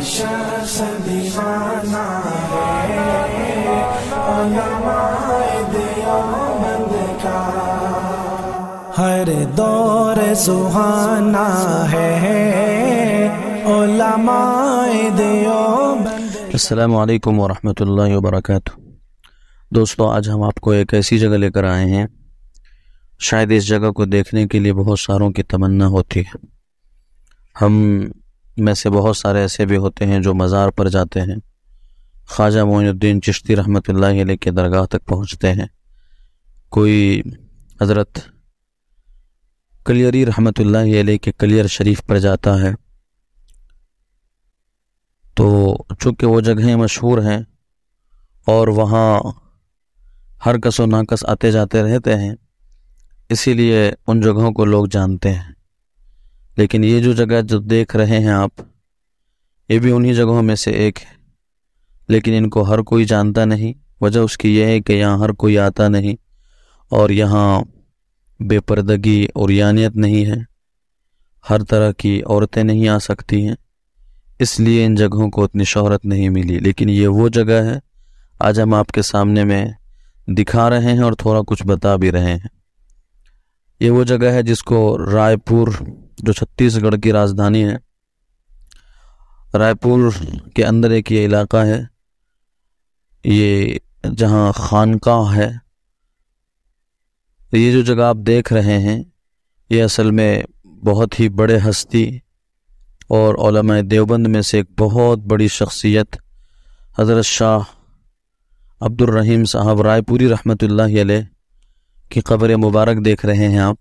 हर दौर सुहाना है। वालेकुम वरहमतुल्लाहि वबरकातुह। दोस्तों, आज हम आपको एक ऐसी जगह लेकर आए हैं। शायद इस जगह को देखने के लिए बहुत सारों की तमन्ना होती है। हम में से बहुत सारे ऐसे भी होते हैं जो मज़ार पर जाते हैं। ख्वाजा मोइनुद्दीन चिश्ती रहमतुल्लाहि अलैह के दरगाह तक पहुँचते हैं। कोई हज़रत कलियरी रहमत अलैह के कलियर शरीफ पर जाता है तो चूँकि वो जगहें मशहूर हैं और वहाँ हर कसो नाकस आते जाते रहते हैं, इसीलिए उन जगहों को लोग जानते हैं। लेकिन ये जो जगह जो देख रहे हैं आप, ये भी उन्हीं जगहों में से एक है। लेकिन इनको हर कोई जानता नहीं। वजह उसकी यह है कि यहाँ हर कोई आता नहीं और यहाँ बेपर्दगी और यानियत नहीं है। हर तरह की औरतें नहीं आ सकती हैं। इसलिए इन जगहों को उतनी शोहरत नहीं मिली। लेकिन ये वो जगह है, आज हम आपके सामने में दिखा रहे हैं और थोड़ा कुछ बता भी रहे हैं। ये वो जगह है जिसको रायपुर जो छत्तीसगढ़ की राजधानी है, रायपुर के अंदर एक ये इलाका है, ये जहाँ खानकाह है। ये जो जगह आप देख रहे हैं, ये असल में बहुत ही बड़े हस्ती और देवबंद में से एक बहुत बड़ी शख्सियत, हज़रत शाह अब्दुलरहीम साहब रायपुरी रहमतुल्लाह अलैह की कब्र मुबारक देख रहे हैं आप।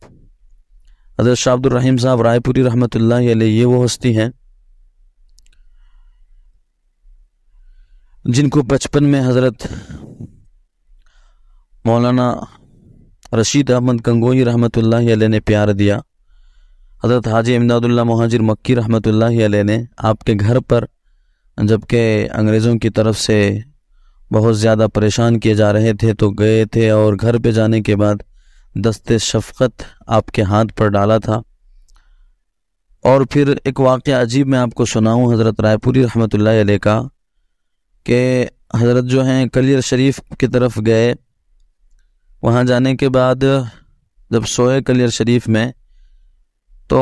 हज़रत शाह अब्दुलरहीम साहब रायपुरी रहमत ये वो हस्ती हैं जिनको बचपन में हज़रत मौलाना रशीद अहमद गंगोई रहमत ने प्यार दिया। हज़रत हाजी इमदादुल्ला महाजिर मक्की अलैह ने आपके घर पर, जबकि अंग्रेज़ों की तरफ़ से बहुत ज़्यादा परेशान किए जा रहे थे तो गए थे और घर पे जाने के बाद दस्ते शफ़क़त आपके हाथ पर डाला था। और फिर एक वाक़ अजीब मैं आपको सुनाऊँ, हज़रत रायपुरी रहमत अलैह का, कि हज़रत जो हैं कलियर शरीफ की तरफ़ गए। वहाँ जाने के बाद जब सोए कलियर शरीफ में तो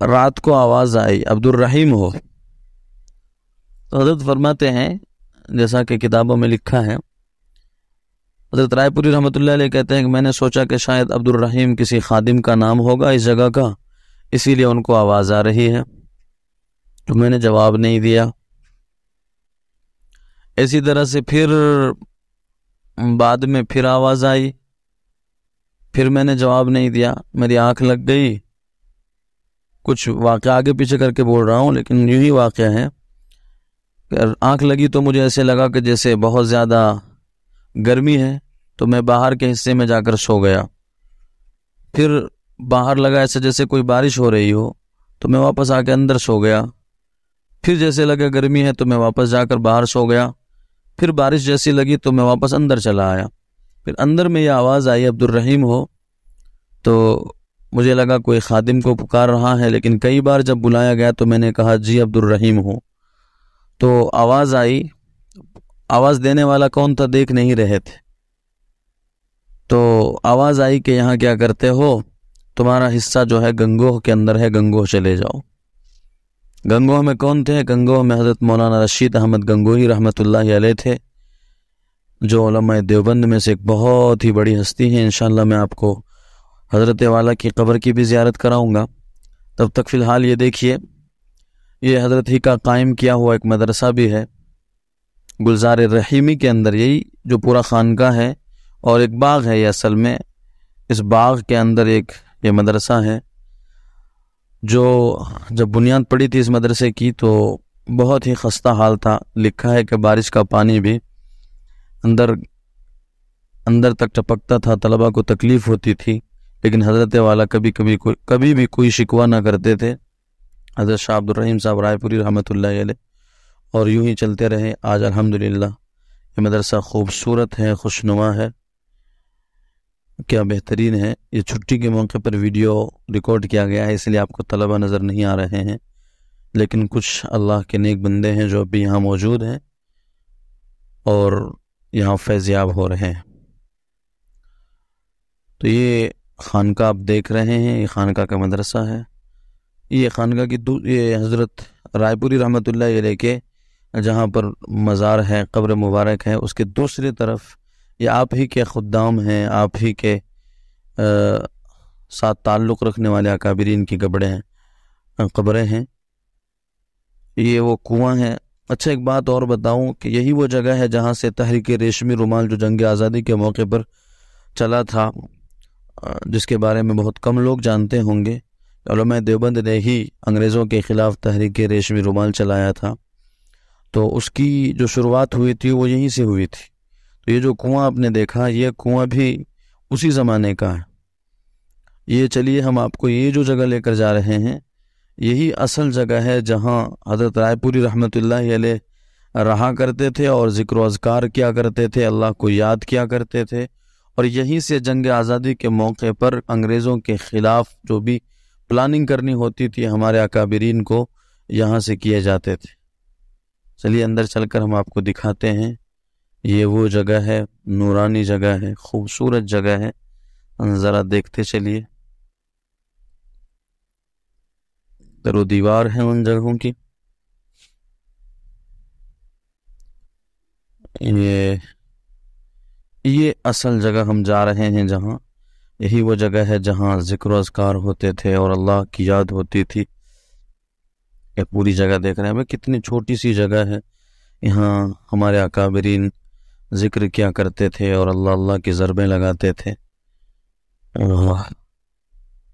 रात को आवाज़ आई अब्दुलरहीम हो। तो हज़रत फरमाते हैं, जैसा कि किताबों में लिखा है हज़रत रायपुरी रहमत कहते हैं कि मैंने सोचा कि शायद अब्दुल रहीम किसी खादिम का नाम होगा इस जगह का, इसीलिए उनको आवाज़ आ रही है। तो मैंने जवाब नहीं दिया। इसी तरह से फिर बाद में फिर आवाज़ आई। फिर मैंने जवाब नहीं दिया। मेरी आँख लग गई। कुछ वाक़ आगे पीछे करके बोल रहा हूँ, लेकिन यूँ ही वाक़ है। आँख लगी तो मुझे ऐसे लगा कि जैसे बहुत ज़्यादा गर्मी है तो मैं बाहर के हिस्से में जाकर सो गया। फिर बाहर लगा ऐसे जैसे कोई बारिश हो रही हो तो मैं वापस आके अंदर सो गया। फिर जैसे लगा गर्मी है तो मैं वापस जाकर बाहर सो गया। फिर बारिश जैसी लगी तो मैं वापस अंदर चला आया। फिर अंदर में यह आवाज़ आई अब्दुलरहीम हो। तो मुझे लगा, कोई खादिम को पुकार रहा है, लेकिन कई बार जब बुलाया गया तो मैंने कहा, जी अब्दुलरहीम हो। तो आवाज़ आई आवाज़ देने वाला कौन था? देख नहीं रहे थे। तो आवाज़ आई कि यहाँ क्या करते हो? तुम्हारा हिस्सा जो है गंगोह के अंदर है, गंगोह चले जाओ। गंगोह में कौन थे? गंगोह में हज़रत मौलाना रशीद अहमद गंगोही रहमतुल्लाह अलैह थे, जो देवबंद में से एक बहुत ही बड़ी हस्ती है। इन मैं आपको हज़रत वाला की कब्र की भी ज़्यारत कराऊँगा। तब तक फ़िलहाल ये देखिए, ये हज़रत ही का कायम किया हुआ एक मदरसा भी है। गुलजार रहीमी के अंदर यही जो पूरा खानका है और एक बाग है ये असल में। इस बाग के अंदर एक ये मदरसा है, जो जब बुनियाद पड़ी थी इस मदरसे की तो बहुत ही खस्ता हाल था। लिखा है कि बारिश का पानी भी अंदर अंदर तक टपकता था, तलबा को तकलीफ़ होती थी, लेकिन हज़रत वाला कभी कभी कोई कभी भी कोई शिकवा ना करते थे। हज़रत शाह अब्दुलरहीम साहब रायपुरी रहमत और यूँ ही चलते रहे। आज अल्हम्दुलिल्लाह, ये मदरसा खूबसूरत है, खुशनुमा है। क्या बेहतरीन है। ये छुट्टी के मौके पर वीडियो रिकॉर्ड किया गया है, इसलिए आपको तलबा नज़र नहीं आ रहे हैं। लेकिन कुछ अल्लाह के नेक बंदे हैं जो अभी यहाँ मौजूद हैं और यहाँ फैज़याब हो रहे हैं। तो ये खानका आप देख रहे हैं, ये खानका का मदरसा है। ये खानका की ये हज़रत रायपुरी रहमत के जहाँ पर मज़ार है कब्र मुबारक है उसके दूसरी तरफ़ ये आप ही के खुदाम हैं आप ही के आ, साथ ताल्लुक़ रखने वाले अकाबरीन की कब्रें हैं कब्रें हैं। ये वो कुआँ है। अच्छा एक बात और बताऊँ कि यही वो जगह है जहाँ से तहरीक रेशमी रुमाल जो जंग आज़ादी के मौके पर चला था जिसके बारे में बहुत कम लोग जानते होंगे। देवबंद ने ही अंग्रेज़ों के ख़िलाफ़ तहरीक रेशमी रुमाल चलाया था। तो उसकी जो शुरुआत हुई थी वो यहीं से हुई थी। तो ये जो कुआँ आपने देखा, ये कुआँ भी उसी ज़माने का है। ये चलिए हम आपको ये जो जगह लेकर जा रहे हैं, यही असल जगह है जहाँ हज़रत रायपुरी रहमत रहा करते थे और ज़िक्र अजकार किया करते थे, अल्लाह को याद किया करते थे और यहीं से जंग आज़ादी के मौके पर अंग्रेज़ों के ख़िलाफ़ जो भी प्लानिंग करनी होती थी हमारे अकाबरीन को, यहाँ से किए जाते थे। चलिए अंदर चलकर हम आपको दिखाते हैं। ये वो जगह है, नूरानी जगह है, खूबसूरत जगह है। ज़रा देखते चलिए। दरो दीवार है उन जगहों की। ये ये असल जगह हम जा रहे हैं जहाँ, यही वो जगह है जहाँ ज़िक्र अजकार होते थे और अल्लाह की याद होती थी। ये पूरी जगह देख रहे हैं। हमें कितनी छोटी सी जगह है। यहाँ हमारे अकाबरीन ज़िक्र किया करते थे और अल्लाह अल्लाह की ज़रबें लगाते थे।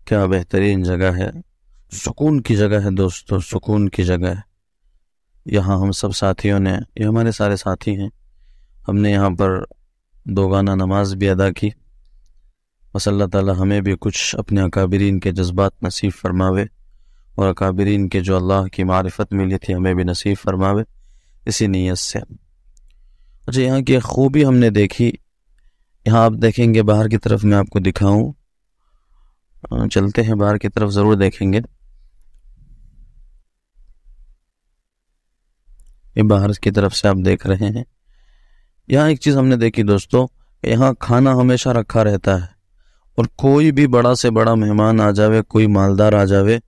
क्या बेहतरीन जगह है। सुकून की जगह है दोस्तों, सुकून की जगह है। यहाँ हम सब साथियों ने, ये हमारे सारे साथी हैं। हमने यहाँ पर दो गाना नमाज़ भी अदा की। बस अल्लाह ताला हमें भी कुछ अपने अकाबरीन के जज्बात नसीब फरमावे। और अकाबरीन के जो अल्लाह की मारिफत मिली थी, हमें भी नसीब फरमावे, इसी नीयत से। अच्छा यहाँ की खूबी हमने देखी। यहाँ आप देखेंगे, बाहर की तरफ़ मैं आपको दिखाऊँ। चलते हैं, बाहर की तरफ़ ज़रूर देखेंगे। ये बाहर की तरफ़ से आप देख रहे हैं। यहाँ एक चीज़ हमने देखी दोस्तों, यहाँ खाना हमेशा रखा रहता है। और कोई भी बड़ा से बड़ा मेहमान आ जावे, कोई मालदार आ जावे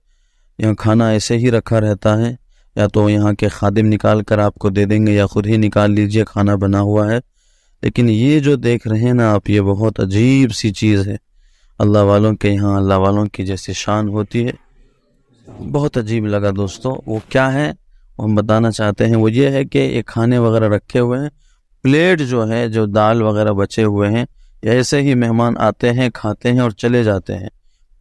यहाँ खाना ऐसे ही रखा रहता है, या तो यहाँ के खादिम निकाल कर आपको दे देंगे, या खुद ही निकाल लीजिए, खाना बना हुआ है। लेकिन ये जो देख रहे हैं ना आप, ये बहुत अजीब सी चीज़ है। अल्लाह वालों के यहाँ, अल्लाह वालों की जैसी शान होती है। बहुत अजीब लगा दोस्तों, वो क्या है? हम बताना चाहते हैं, वो ये है कि ये खाने वगैरह रखे हुए हैं, प्लेट जो है, जो दाल वगैरह बचे हुए हैं ऐसे ही मेहमान आते हैं, खाते हैं और चले जाते हैं।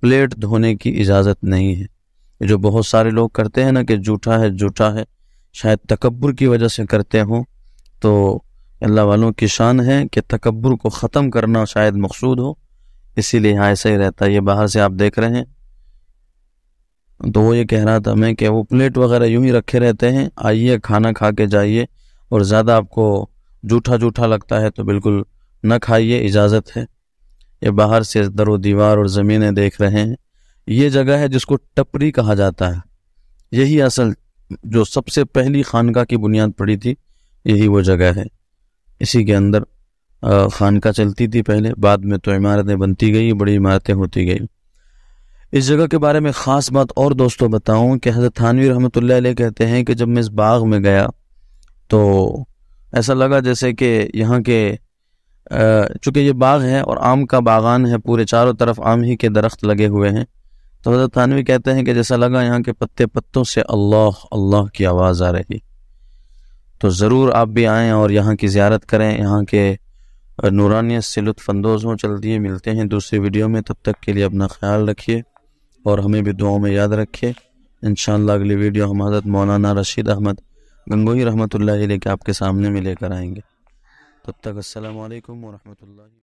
प्लेट धोने की इजाज़त नहीं है। जो बहुत सारे लोग करते हैं ना कि जूठा है जूठा है, शायद तकबर की वजह से करते हों तो अल्लाह वालों की शान है कि तकबर को ख़त्म करना शायद मकसूद हो, इसीलिए यहाँ ऐसा ही रहता है। ये बाहर से आप देख रहे हैं तो वो ये कह रहा था मैं कि वो प्लेट वगैरह यूँ ही रखे रहते हैं, आइए, खाना खा के जाइए, और ज़्यादा आपको जूठा जूठा लगता है तो बिल्कुल न खाइए, इजाज़त है। ये बाहर से दरो दीवार और ज़मीनें देख रहे हैं ये जगह है जिसको टपरी कहा जाता है। यही असल जो सबसे पहली खानका की बुनियाद पड़ी थी, यही वो जगह है। इसी के अंदर खानका चलती थी पहले, बाद में तो इमारतें बनती गई, बड़ी इमारतें होती गई। इस जगह के बारे में ख़ास बात और दोस्तों बताऊँ कि हज़रत थानवी रहमत कहते हैं कि जब मैं इस बाग में गया तो ऐसा लगा जैसे कि यहाँ के चूँकि ये बाग है और आम का बागान है, पूरे चारों तरफ़ आम ही के दरख्त लगे हुए हैं तो हज़रत थानवी कहते हैं कि जैसा लगा यहाँ के पत्ते पत्तों से अल्लाह अल्लाह की आवाज़ आ रही। तो ज़रूर आप भी आएँ और यहाँ की ज़्यारत करें। यहाँ के नूरानियत से लुत्फानंदोज़ हों। जल्दी मिलते हैं दूसरी वीडियो में। तब तक के लिए अपना ख्याल रखिए और हमें भी दुआओं में याद रखिए। इन अगली वीडियो हम हज़रत मौलाना रशीद अहमद गंगोही रहमत के आपके सामने में लेकर आएँगे। तब तक असलकम वरहमल